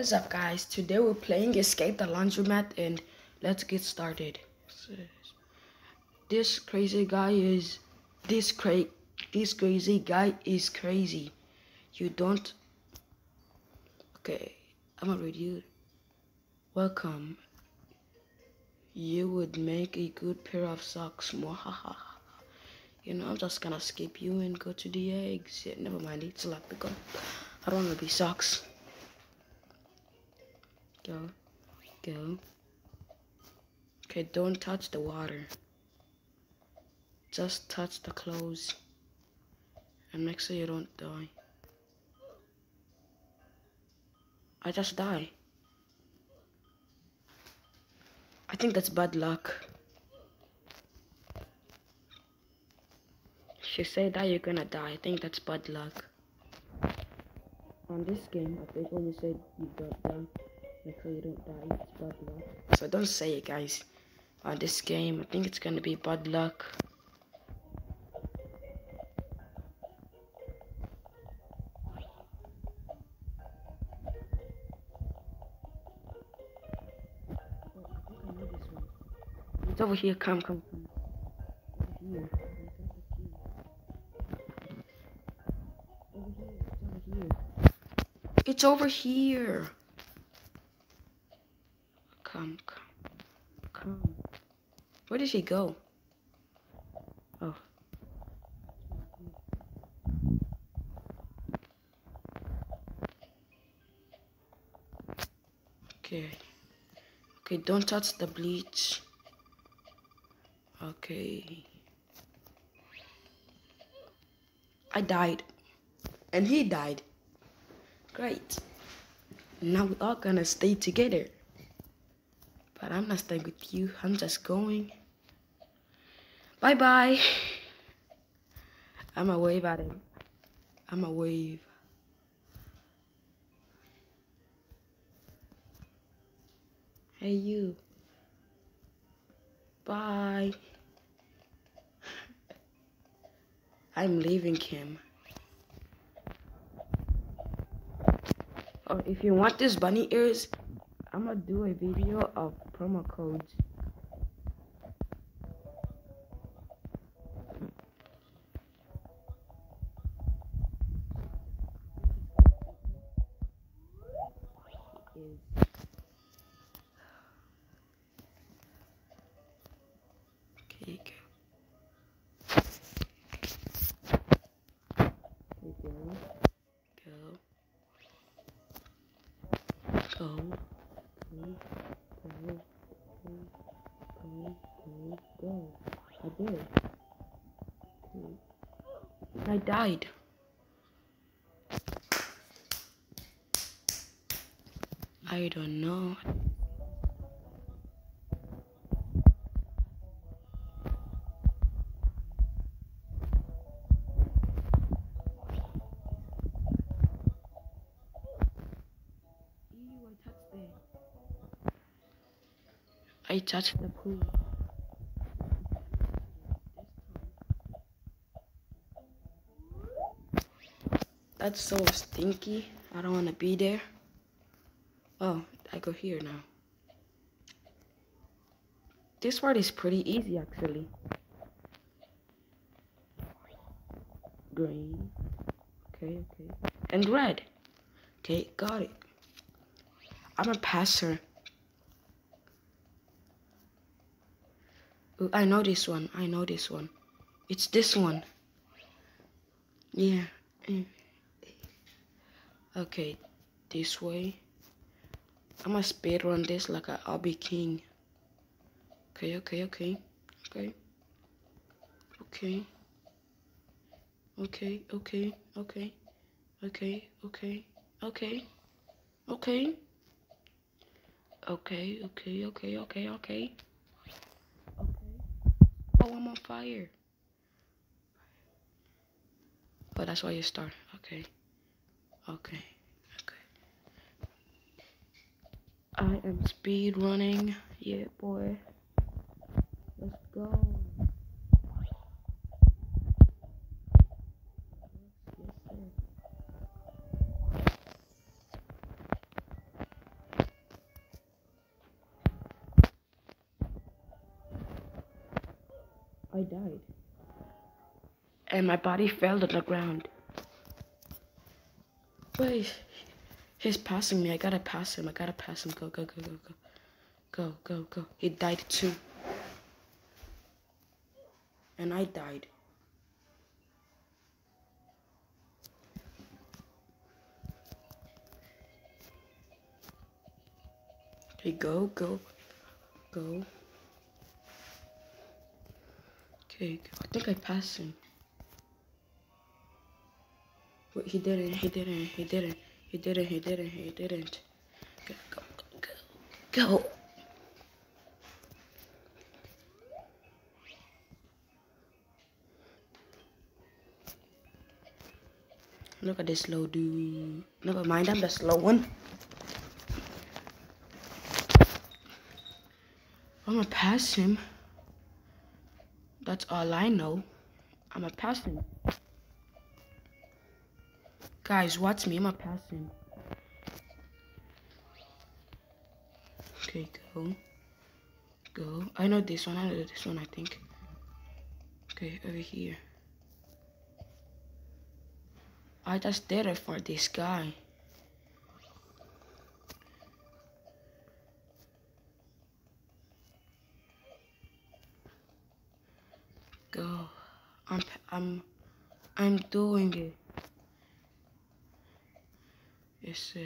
What's up guys? Today we're playing Escape the Laundromat and let's get started. This crazy guy is this cra this crazy guy is crazy. You don't Okay, I'm read you. Welcome. You would make a good pair of socks. Mwahaha. You know, I'm just gonna skip you and go to the eggs. Yeah, never mind, it's luck because I don't wanna be socks. Go. Go. Okay, don't touch the water. Just touch the clothes. And make sure you don't die. I just die. I think that's bad luck. She said that you're gonna die. I think that's bad luck. On this game, I think when you said you got down, make sure you don't die. It's bad luck. So don't say it, guys. On this game, I think it's gonna be bad luck. It's over here. Come, come, come. Over here. It's over here. Come, come, come. Where did she go? Oh. Okay. Okay, don't touch the bleach. Okay. I died. And he died. Great. Now we're all gonna stay together. But I'm not staying with you. I'm just going. Bye bye. I'm a wave at him. I'm a wave. Hey you. Bye. I'm leaving him. Or if you want this bunny ears, I'm gonna do a video of promo codes. Okay, go. Okay, go. Go. Go. Go. Go. Go. Go. Go. I did. I died. I don't know. I touched the pool. That's so stinky. I don't want to be there. Oh, I go here now. This part is pretty easy actually. Green. Okay, okay. And red. Okay, got it. I'm a passer. I know this one. I know this one. It's this one. Yeah. mm. Okay, this way. I'm gonna speed this like a, I'll be king. Okay, okay, okay, okay, okay, okay, okay, okay, okay, okay, okay, okay. Okay, okay, okay, okay, okay. Oh, I'm on fire. Oh, that's why you start. Okay. Okay. Okay. I am speed running. Yeah, boy. Let's go. Yes, sir. I died. And my body fell to the ground. Wait, he's passing me. I gotta pass him. I gotta pass him. Go, go, go, go, go. Go, go, go. He died too. And I died. Okay, go, go, go. Okay, I think I passed him. Wait, he didn't, he didn't, he didn't, he didn't, he didn't, he didn't. Go, go, go, go. Go. Look at this slow dude. Never mind, I'm the slow one. I'm gonna pass him. That's all I know. I'm a person. Guys, watch me. I'm a person. Okay, go. Go. I know this one. I know this one, I think. Okay, over here. I just did it for this guy. Go. I'm I'm I'm doing it. It's uh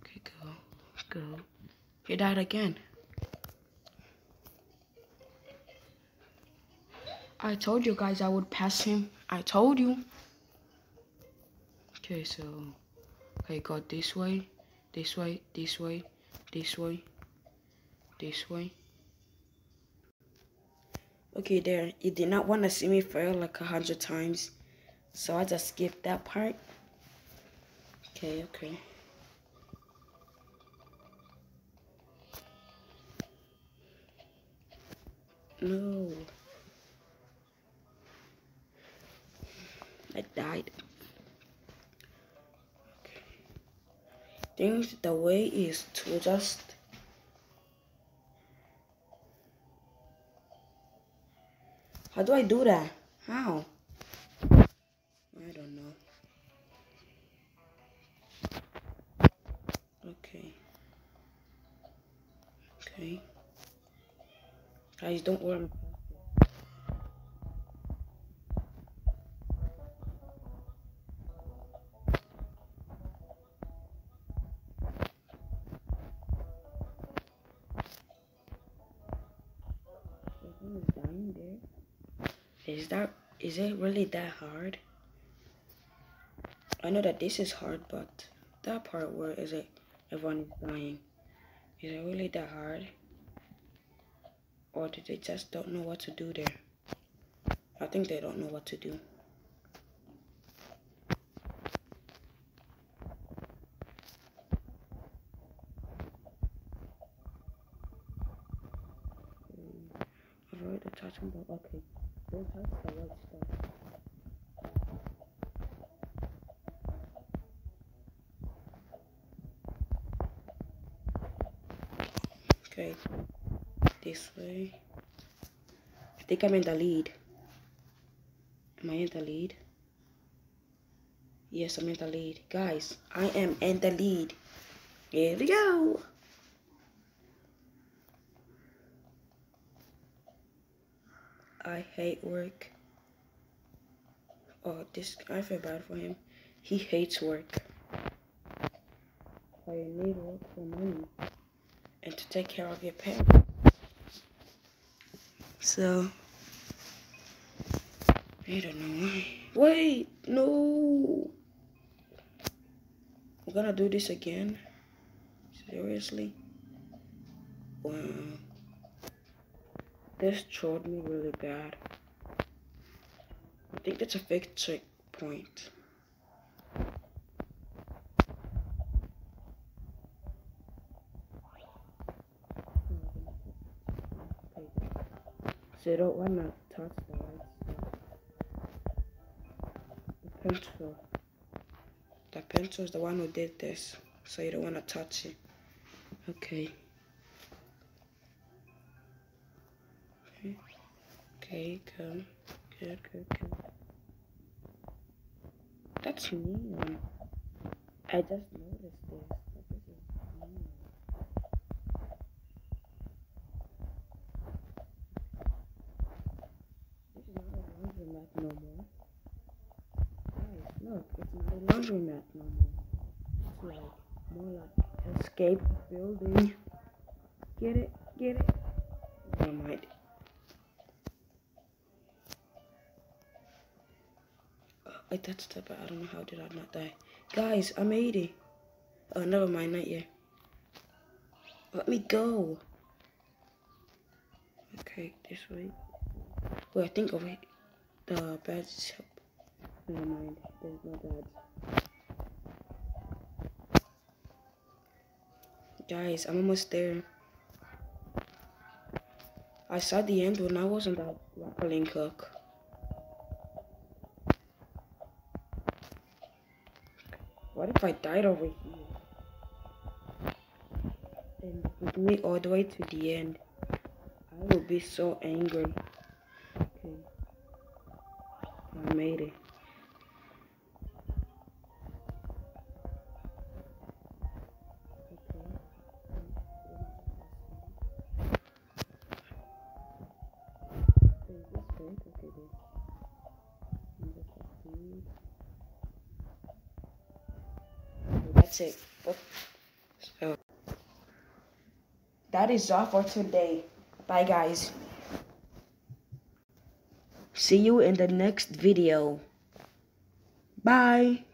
okay go go. He died again. I told you guys I would pass him. I told you. Okay, so I got this way, this way, this way, this way, this way. Okay, there. You did not want to see me fail like a hundred times, so I just skipped that part. Okay, okay. No. I died. Okay. The way is to just How do I do that? How? I don't know. Okay. Okay. Guys, don't worry. Someone is dying there. Is that is it really that hard? I know that this is hard, but that part where is it everyone dying. Is it really that hard? Or did they just don't know what to do there? I think they don't know what to do. Ball. Okay. Okay. This way. I think I'm in the lead. Am I in the lead? Yes, I'm in the lead. Guys, I am in the lead. Here we go. I hate work. Oh, this I feel bad for him. He hates work. You need work for money and to take care of your parents. So I don't know why. Wait, no. We're gonna do this again. Seriously? Wow. This trolled me really bad. I think that's a fake checkpoint. So you don't want to touch the stuff. The pencil. The pencil is the one who did this. So you don't want to touch it. Okay. Okay. Okay, good. Good, good, good. That's mean. I just noticed this. This is not a laundromat no more. Guys, look, it's not a laundromat no more. It's like more like escape building. Get it? Get it? Never mind. I touched it, but I don't know how did I not die. Guys, I made it. Oh, never mind, not yet. Let me go. Okay, this way. Wait, I think over here. The badge. Never mind, there's no badge. Guys, I'm almost there. I saw the end when I wasn't that grappling hook. What if I died over here? And with me all the way to the end. I would be so angry. Okay. I made it. That's it. So that is all for today. Bye guys. See you in the next video. Bye.